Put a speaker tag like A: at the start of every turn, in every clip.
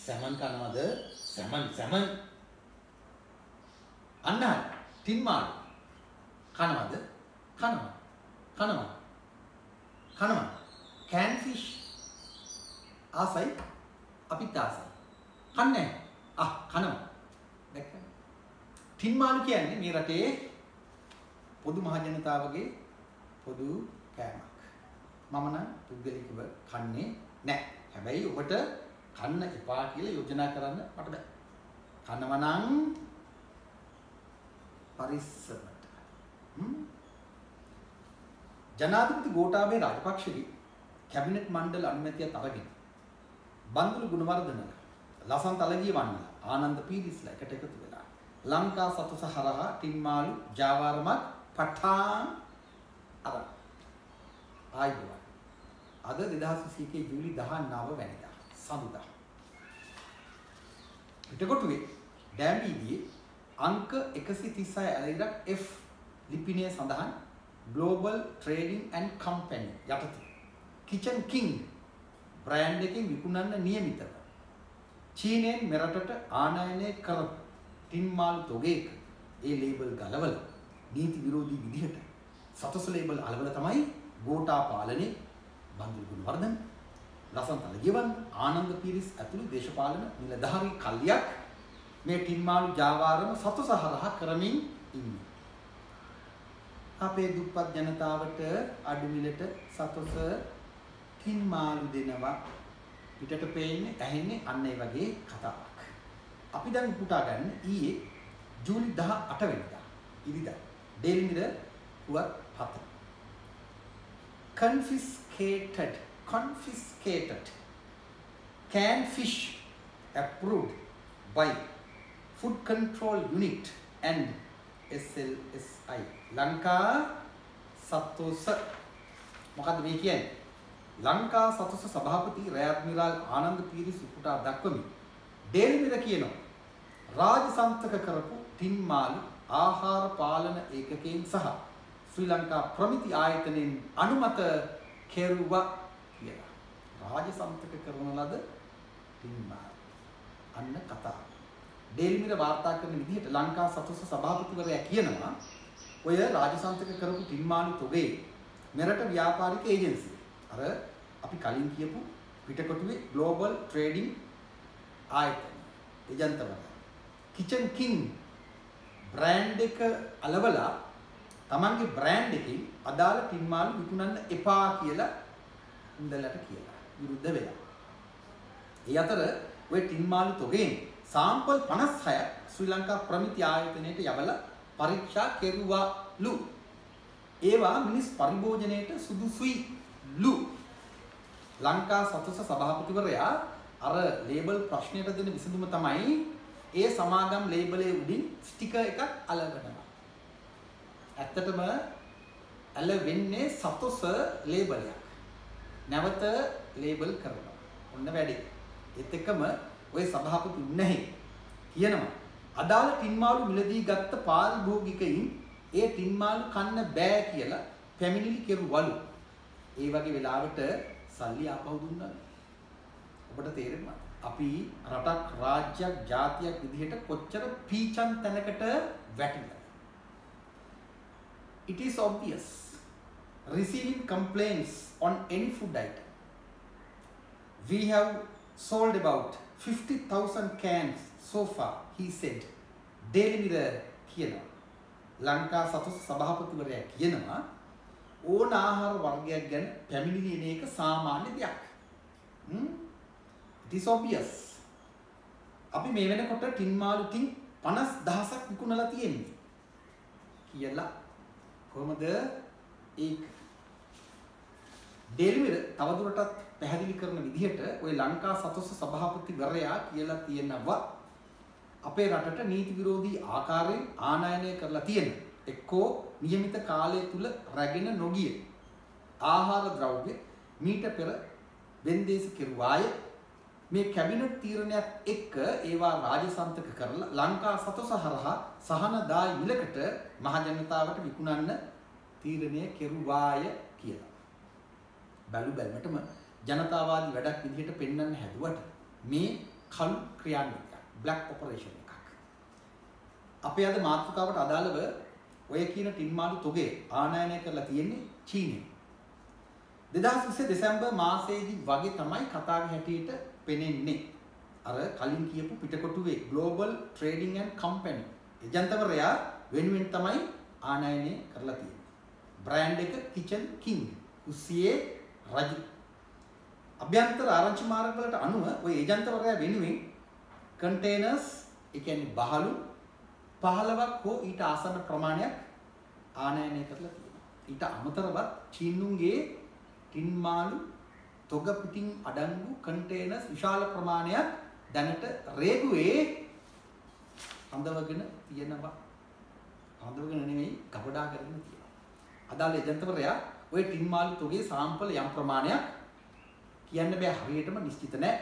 A: Salmon කනවද? Salmon salmon. අන්න හරි. Tin මාළු. කනවද? කනවා. කනවා. කනවා. can fish. ආසයි. අපිත් ආසයි. කන්නේ ආ කනවා. දැක්කද? ටින් මාළු කියන්නේ මේ රටේ පොදු මහජනතාවගේ පොදු කෑමක්. මම නම් පුද්ගලිකව කන්නේ නැහැ. හැබැයි ඔබට කන්න එපා කියලා යෝජනා කරන්න මට බෑ. කනවා නම් පරිස්සමට. හ්ම්? ජනාධිපති ගෝඨාභය රාජපක්ෂගේ කැබිනට් මණ්ඩල අනුමැතියත් අරගෙන බන්දුල ගුණවර්ධනලා ලසන්ත අලගිය වන්නලා ආනන්ද පීරිස්ලා එකට එකතු වෙලා ලංකා සතුස හරහා ටින්මාලු ජාවාරමත් පටාන් අර ආයිබුවන් අද 2021 ජූලි 19 වැනිදා සඳුදා. පිටකොටුවේ ඩෑම්බීගේ අංක 136 ඇලයිරක් F ලිපිනය සඳහන් Global Trading and Company යටතේ. Kitchen King බ්‍රෑන්ඩ් එකෙන් විකුණන්න නියමිතව. චීනයෙන් මෙරටට ආනයනය කරපු ටින් මාළු තොගයක ඒ ලේබල් ගලවල නීති විරෝධී විදිහට සතස ලේබල් අලවල තමයි ගෝටා පාලනේ බන්දුල් ගුණවර්ධන ලසන්ත අලගියවන් ආනන්ද පීරිස් ඇතුළු දේශපාලන නිලධාරී කල්ලියක් මේ ටින් මාළු ජාවාරම සතස හරහා කරමින් ඉන්නේ. අපේ දුප්පත් ජනතාවට අඩු මිලට සතොස ටින් මාළු දෙනවා පිටට පේන්නේ ඇහෙන්නේ අන්න ඒ වගේ කතාවක්. අපි දැන් උපුටා ගන්න ඊයේ ජූලි 18 වෙනිදා ඉරිදා ඩේලි මිරර් පුවත් පත. confiscated confiscated canned fish approved by food control unit and SLSI Lanka සත්තුස මොකද්ද මේ කියන්නේ ලංකා සතුස සභාපති රෑඩ්මිරාල් ආනන්ද පීරිස් උපුටා දක්වමින් ඩේලි මිර කියනවා රාජසන්තක කරපු ටින් මාළු ආහාර පාලන ඒකකයෙන් සහ ශ්‍රී ලංකා ප්‍රමිති ආයතනයෙන් අනුමත කෙරුවා කියලා. රාජසන්තක කරන ලද ටින් මාළු. අන්න කතාව. ඩේලි මිර වාර්තා කරන විදිහට ලංකා සතුස සභාපතිවරයා කියනවා ඔය රාජසන්තක කරපු ටින් මාළු තොගේ මෙරට ව්‍යාපාරික ඒජන්සිය අර අපි කලින් කියපු පිටකොටුවේ ග්ලෝබල් ට්‍රේඩින් ආයතන එජන්තවරයා කිචන් කින් බ්‍රෑන්ඩ් එක අලවලා තමන්ගේ බ්‍රෑන්ඩ් එකකින් අදාළ පින්මාළු විකුණන්න එපා කියලා උන්දලට කියලා විරුද්ධ වෙලා. ඒ අතර ওই ටින්මාළු තොගෙන් සාම්පල් 56ක් ශ්‍රී ලංකා ප්‍රමිති ආයතනයට යවලා පරීක්ෂා කෙරුවාලු. ඒවා මිනිස් පරිභෝජනයට සුදුසුයිලු. ලංකා සතුස සභාපතිවරයා අර ලේබල් ප්‍රශ්නයට දෙන විසඳුම තමයි ඒ සමාගම් ලේබලේ උඩින් ස්ටිකර් එකක් අලවනවා. ඇත්තටම ඇල වෙන්නේ සතොස ලේබලයක්. නැවත ලේබල් කරනවා. ඔන්න වැඩේ. ඒත් එක්කම ওই සභාපති නැහැ කියනවා. අදාළ ටින්මාළු මිලදී ගත්ත පාරිභෝගිකයින් ඒ ටින්මාළු කන්න බෑ කියලා පැමිණිලි කෙරුවලු. ඒ වගේ වෙලාවට සල්ලි ආපහු දුන්නා. ඔබට තේරෙනවා අපි රටක් රාජ්‍යයක් ජාතියක් විදිහට කොච්චර පීචන් තැනකට වැටිලා. It is obvious receiving complaints on any food item. We have sold about 50,000 cans so far, he said. Daily Mirror කියනවා. ලංකා සතුස් සභාපතිවරයා කියනවා ඕන ආහාර වර්ගයක් ගැන පැමිණිලි එන එක සාමාන්‍ය දෙයක්. හ්ම්? It is obvious. අපි මේ වෙනකොට ටින් මාළු ටින් 50000ක් විකුණලා තියෙන්නේ. කියලා කොහොමද ඒක ඩේලිමිර තවදුරටත් පැහැදිලි කරන විදිහට ওই ලංකා සතොස්ස සභාපතිවරයා කියලා තියෙනවා අපේ රටට නීති විරෝධී ආකාරයෙන් ආනයනය කරලා තියෙන එක්කෝ નિયમિત කාලය තුල රැගෙන නොගිය ආහාර ද්‍රව්‍ය මීට පෙර වෙන්දේසි කෙරුවාය මේ කැබිනට් තීරණයක් එක්ක ඒවා රාජසන්තක කරලා ලංකා සතොස හරහා සහනදායි මිලකට මහජනතාවට විකුණන්න තීරණය කෙරුවාය කියලා. බැලු බැලමටම ජනතාවාදී වැඩක් විදිහට පෙන්වන්න හැදුවට මේ කළු ක්‍රියාන්විතයක් බ්ලැක් ඔපරේෂන් එකක්. අපේ අද මාතෘකාවට අදාළව ඔය කියන ටින්මාලු තොගේ ආනයනය කරලා තියෙන්නේ චීනයේ. 2020 දෙසැම්බර් මාසයේදී වගේ තමයි කතාවේ හැටියට පෙනෙන්නේ. අර කලින් කියපු පිටකොටුවේ Global Trading and Company එජන්තවරයා වෙනුවෙන් තමයි ආනයනය කරලා තියෙන්නේ. බ්‍රෑන්ඩ් එක Kitchen King කුස්සියේ රජු. අභ්‍යන්තර ආරංචි මාර්ග වලට අනුව ওই ඒජන්තවරයා වෙනුවෙන් කන්ටේනර්ස් ඒ කියන්නේ බහලු 15ක් හෝ ඊට ආසන්න ප්‍රමාණයක් ආනයනය කරලා තියෙනවා. ඊට අමතරව චීනුන්ගේ ටින් මාළු තොග පිටින් අඩංගු කන්ටේනර්ස් විශාල ප්‍රමාණයක් දැනට රේගුවේ හඳවගෙන තියෙනවා. හඳවගෙන නෙමෙයි ගබඩා කරගෙන තියෙනවා. අදාළ එජන්තවරයා ওই ටින් මාළු තොගේ සාම්පල් යම් ප්‍රමාණයක් කියන්න බෑ හරියටම නිශ්චිත නැහැ.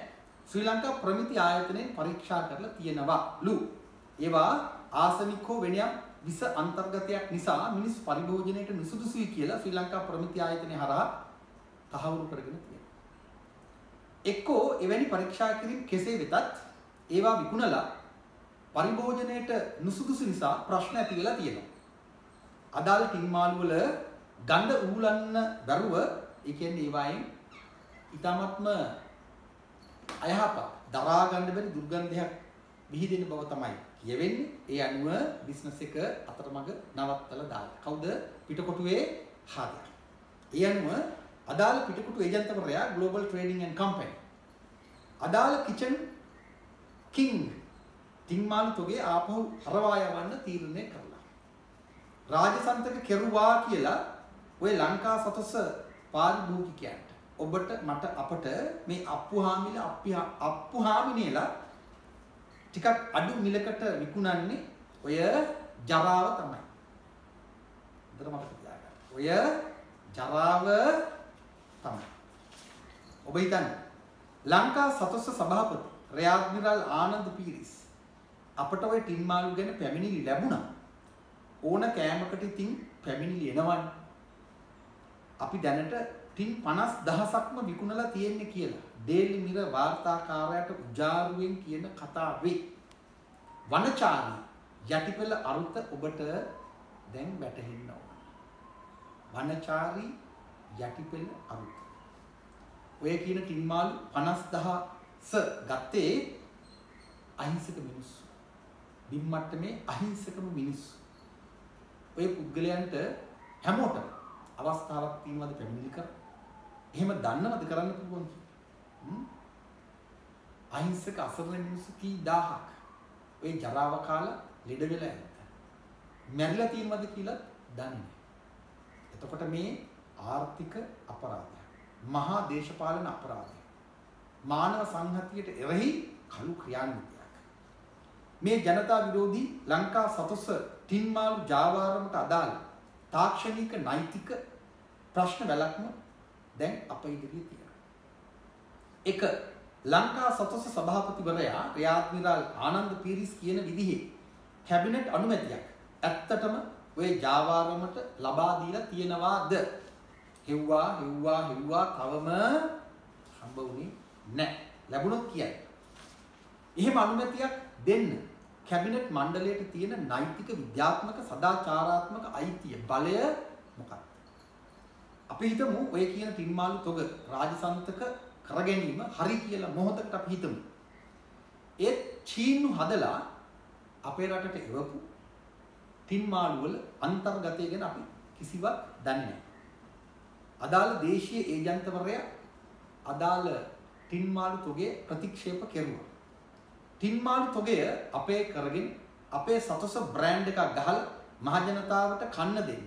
A: ශ්‍රී ලංකා ප්‍රමිති ආයතනයෙන් පරීක්ෂා කරලා තියෙනවාලු. ඒවා ආසනික් හෝ වෙන යම් විස අන්තර්ගතයක් නිසා මිනිස් පරිභෝජනයට නුසුදුසුයි කියලා ශ්‍රී ලංකා ප්‍රමිති ආයතනය හරහා තහවුරු කරගෙන තියෙනවා. එක්කෝ එවැනි පරීක්ෂා කිරීම කෙසේ වෙතත් ඒවා විකුණලා පරිභෝජනයට නුසුදුසු නිසා ප්‍රශ්න ඇති වෙලා තියෙනවා. අදාළ ටින් මාළු වල ගඳ ඌලන්න බැරුව ඒ කියන්නේ ඒවායින් ඊටමත්ම අයහපත් දරා ගන්න බැරි දුර්ගන්ධයක් විහිදෙන බව තමයි කියවෙන්නේ. ඒ අනුව බිස්නස් එක අතරමඟ නවත්තලා දාලා. කවුද පිටකොටුවේ හාදා. ඒ අනුව අදාළ පිටකොටු ඒජන්තවරයා Global Trading and Company. අදාළ kitchen king තිම්මාලු තොගේ ආපහු හරවා යවන්න තීරණය කරලා. රාජසන්තක කෙරුවා කියලා ඔය ලංකා සතොස්ස පාරිභෝගිකයන්ට ඔබට මට අපට මේ අප්පුහාමිල අප්පුහාමිනේලා ටිකක් අඩු මිලකට විකුණන්නේ ඔය ජරාව තමයි. හොඳට මතක තියාගන්න. ඔය ජරාව තමයි. ඔබ හිතන්න ලංකා සතොස්ස සභාපති රයාඩ්මිරල් ආනන්ද පීරිස් අපට ඔය ටින් මාළු ගැන පැමිණිලි ලැබුණා. ඕන කෑමකට ඉතින් පැමිණිලි එනවනේ. අපි දැනට ටින් 50000ක්ම විකුණලා තියෙන්නේ කියලා. ඩේලි මිර වාර්තාකාරයාට උජාරුවෙන් කියන කතාවේ වනචාරී යටිපෙළ අරුත ඔබට දැන් වැටහෙන්න ඕන. වනචාරී යටිපෙළ අරුත. ඔය කියන ටින්මාල් 50000ස ගත්තේ අහිංසක මිනිස්සු. බිම්මට්ටමේ අහිංසකම මිනිස්සු. ඔය පුද්ගලයන්ට හැමෝටම අවස්ථාවක් තියෙනවද පැමිණිලි කර? එහෙම දන්නවද කරන්න පුළුවන් අහිංසක අසරණ මිනිස්සු කී දහහක් ඔය ජරාව කාලා ලෙඩ වෙලා ඇත්ත. මැරිලා තියෙනවද කියලා දන්නේ නැහැ. එතකොට මේ ආර්ථික අපරාධයක්. මහා දේශපාලන අපරාධයක්. මානව සංහතියට එරෙහි කළු ක්‍රියාන්විතයක්. මේ ජනතා විරෝධී ලංකා සතොස්ස ටින්මාලු ජාවාරමට අදාළ තාක්ෂණික නෛතික ප්‍රශ්න වැලක්ම දැන් අප ඉදිරියේ තියෙනවා. එක ලංකා සතොස්ස සභාපතිවරයා රියාඩ්මිරල් ආනන්ද පීරිස් කියන විදිහේ කැබිනට් අනුමැතියක් ඇත්තටම ඔය ජාවාරමට ලබා දීලා තියෙනවාද? හෙව්වා හෙව්වා හෙව්වා තවම හම්බ වුණේ නැහැ. ලැබුණොත් කියයි. එහෙම අනුමැතියක් දෙන්න කැබිනට් මණ්ඩලයට තියෙන නෛතික විද්‍යාත්මක සදාචාරාත්මක අයිතිය බලය මොකක්ද? අපි හිතමු ඔය කියන තින්මාලු තොග රාජසන්තක කර ගැනීම හරි කියලා මොහොතකට අපි හිතමු. ඒත් චීනු හදලා අපේ රටට එවපු තින්මාලු වල අන්තර්ගතය ගැන අපි කිසිවක් දන්නේ නැහැ. අදාළ දේශීය ඒජන්තවරයා අදාළ තින්මාලු තොගේ ප්‍රතික්ෂේප කෙරුවා. තින්මාලු තොගය අපේ කරගෙන අපේ සතොස බ්‍රෑන්ඩ් එකක් ගහලා මහජනතාවට කන්න දෙන්න.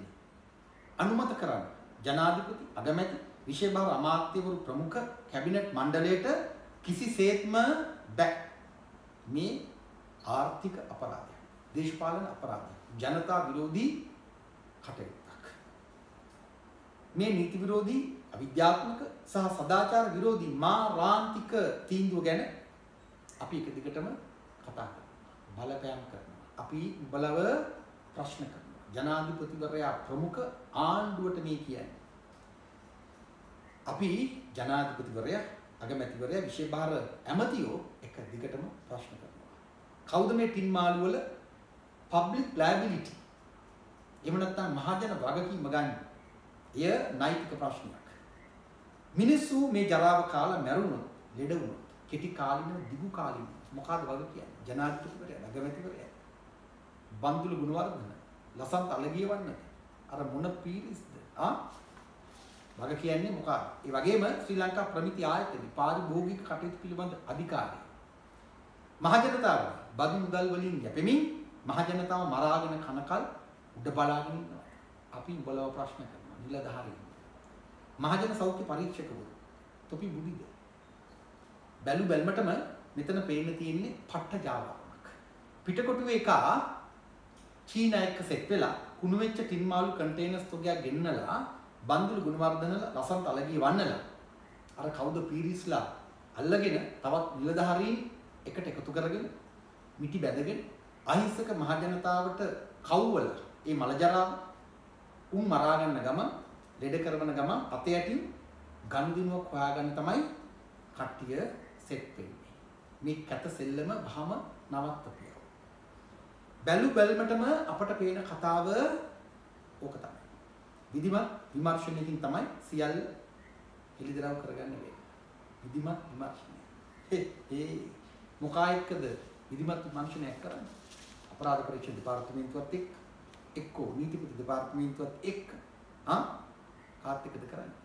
A: අනුමත කරන්න. ජනාධිපති අගමැති විශේෂ භාර අමාත්‍යවරු ප්‍රමුඛ කැබිනට් මණ්ඩලයට කිසිසේත්ම බෑ. මේ ආර්ථික අපරාධයක්. දේශපාලන අපරාධයක්. ජනතා විරෝධී කටයුත්තක්. මේ නීති විරෝධී අවිද්‍යාත්මක සහ සදාචාර විරෝධී මා රාන්තික තීන්දුව ගැන අපි එක දිගටම කතා කරනවා. බලපෑම් කරනවා. අපි බලව ප්‍රශ්න කරනවා. ජනාධිපතිවරයා ප්‍රමුඛ ආණ්ඩුවට මේ කියන්නේ. අපි ජනාධිපතිවරයා අගමැතිවරයා විශේෂ භාර ඇමතියෝ එක දිගටම ප්‍රශ්න කරනවා. කවුද මේ ටින් මාළු වල public liability එහෙම නැත්නම් මහජන වගකීම ගන්න. එය නෛතික ප්‍රශ්නයක්. මිනිස්සු මේ ජරාව කාලා මැරුණොත්, ලෙඩ වුණොත්, කෙටි කාලිනව දිගු කාලිනව මොකද්ද වග කියන්නේ? ජනාධිපතිවරයා, නගමැතිවරයා, බන්දුල ගුණවර්ධන, ලසන්ත අලගියවන්නද? අර මොන පීරිස්ද? ආ වග කියන්නේ මොකක්ද? ඒ වගේම ශ්‍රී ලංකා ප්‍රමිති ආයතනයේ පාරිභෝගික කටයුතු පිළිබඳ අධිකාරිය. මහජනතාව බදු මුදල් වලින් යැපෙමින් මහජනතාව මරාගෙන කනකල් උඩ බලාගෙන ඉන්නවා. අපි උඹලව ප්‍රශ්න කරනවා. නිලධාරීන්. මහජන සෞඛ්‍ය පරීක්ෂකවරු. තොපි බුදිද? බැලු බැලමටම මෙතන පේන්න තියෙන්නේ පට්ට ජාවාවක්. පිටකොටුවේ එක චීන එක්ක සෙට් වෙලා කුණු වෙච්ච ටින් මාළු කන්ටේනර්ස් තොගයක් ගෙන්නලා බන්දුල ගුණවර්ධන ලසන්ත අලගිය වන්නලා අර කවුද පීරිස්ලා අල්ලගෙන තවත් නිලධාරීන් එකට එකතු කරගෙන මිටි බැඳගෙන අහිංසක මහජනතාවට කව්වල ඒ මලජරාව උන් මරා ගන්න ගම ලෙඩ කරන ගම අතේ යටින් ගනුදෙනුවක් හොයාගන්න තමයි කට්ටිය සෙට් වෙන්නේ. මේ කැත සෙල්ලම වහම නවත්තපියව. බැලු බැලමටම අපට පේන කතාව ඕක තමයි. විධිමත් විමර්ශනයකින් තමයි සියල්ල හෙළිදරව් කරගන්න වෙන්නේ. විධිමත් විමර්ශනය. ඒ මොකා එක්කද විධිමත් විමර්ශනයක් කරන්නේ? අපරාධ පරීක්ෂණ දෙපාර්තමේන්තුවත් එක්ක එක්කෝ නීතිපති දෙපාර්තමේන්තුවත් එක්ක ආ කාත් එක්කද කරන්නේ?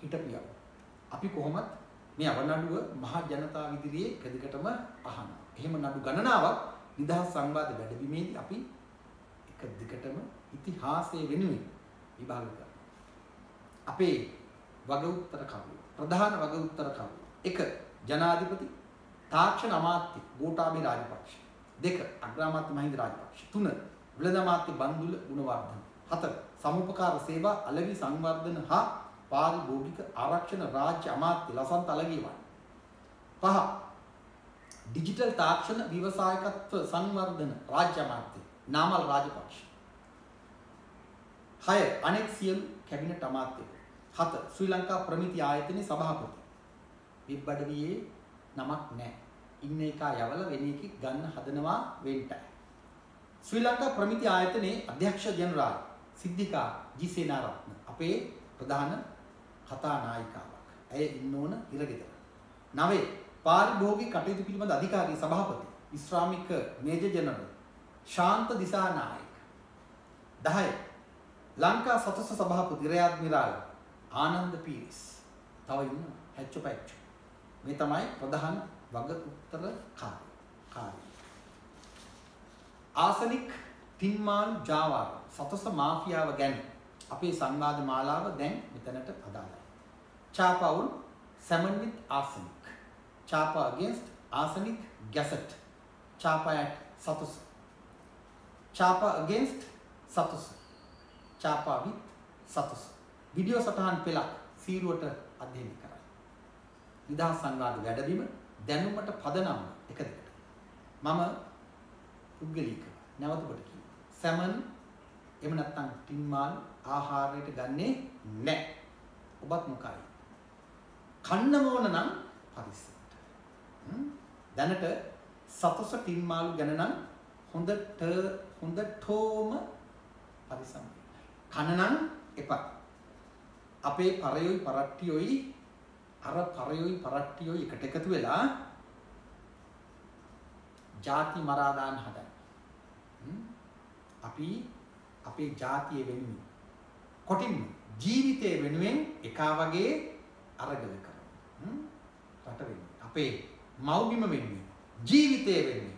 A: හිටපියව. අපි කොහොමත් මේ අවනඩුව මහා ජනතාව ඉදිරියේ කදිකටම අහනවා. එහෙම නඩු ගණනාවක් නිදහස් සංවාද වැඩබිමේදී අපි එක දිගටම ඉතිහාසයේ වෙනුවෙන් විභාග කරනවා. අපේ වග උත්තර කවුරු? ප්‍රධාන වග උත්තර කවුරු? එක ජනාධිපති තාක්ෂණ අමාත්‍ය ගෝඨාභය රාජපක්ෂ. දෙක අග්‍රාමාත්‍ය මහින්ද රාජපක්ෂ. තුන වෙළඳ අමාත්‍ය බන්දුල ගුණවර්ධන. හතර සමුපකාර සේවා අලගි සංවර්ධන හා පාරිභෝගික ආරක්ෂණ රාජ්‍ය අමාත්‍ය ලසන්ත අලගියවන්. පහ ඩිජිටල් තාක්ෂණ ව්‍යවසායකත්ව සංවර්ධන රාජ්‍ය අමාත්‍ය නාමල් රාජපක්ෂ. 6 අනෙක් සියලු කැබිනට් අමාත්‍යවරු. 7 ශ්‍රී ලංකා ප්‍රමිති ආයතනයේ සභාපති. විබ්බඩවියේ නමක් නැහැ. ඉන්න එක යවල වෙන එකක් ගන්න හදනවා වෙන්ට. ශ්‍රී ලංකා ප්‍රමිති ආයතනයේ අධ්‍යක්ෂ ජනරාල් සිද්ධිකා ජිසේනාරත්න අපේ ප්‍රධාන කතා නායිකාවක්. ඇය ඉන්න ඕන ඉරගෙදර. 9 පාරිභෝගික කටයුතු පිළිබඳ අධිකාරී සභාපති ඉස්ලාමික මේජර් ජනරල් ශාන්ත දිසානායක. 10 ලංකා සතස සභාපති රේ අද්මිරාල් ආනන්ද පීරිස්. තව ඉන්න හැච්චු පැච්චු. මේ තමයි ප්‍රධාන වග උත්තර කාර්ය. කාර්ය. ආසනික් තින්මාල් ජාවාර සතස මාෆියාව ගැන අපේ සංවාද මාලාව දැන් මෙතනට අදාළයි. චාපවුල් salmon with arsenic chapa against arsenic gazette chapa at satus chapa against satus චාපාවිත් සතුස. විඩියෝ සටහන් පෙළක් සීරුවට අධ්‍යයනය කරයි. නිදහස් සංවාද වැඩබිම දැනුමට පදනම් එක දෙකට. මම පුද්ගලික නැවත ඔබට කියනවා. සැමන් එහෙම නැත්නම් ටින් මාල් ආහාරයට ගන්නේ නැහැ. ඔබත් මොකයි? කන්න ඕන නම් පරිස්සමට. දැනට සතොස ටින් මාළු ගැන නම් හොඳට හොඳටම පරිස්සම් කනනම් එපා. අපේ පරයොයි පරට්ටියොයි අර පරයොයි පරට්ටියොයි එකට එකතු වෙලා ಜಾති මරා දාන්න හදන. අපි අපේ ජාතිය වෙනුවෙන් කොටින්ම ජීවිතය වෙනුවෙන් එකා වගේ අරගල කරනවා. රට වෙනුවෙන් අපේ මව්බිම වෙනුවෙන් ජීවිතය වෙනුවෙන්.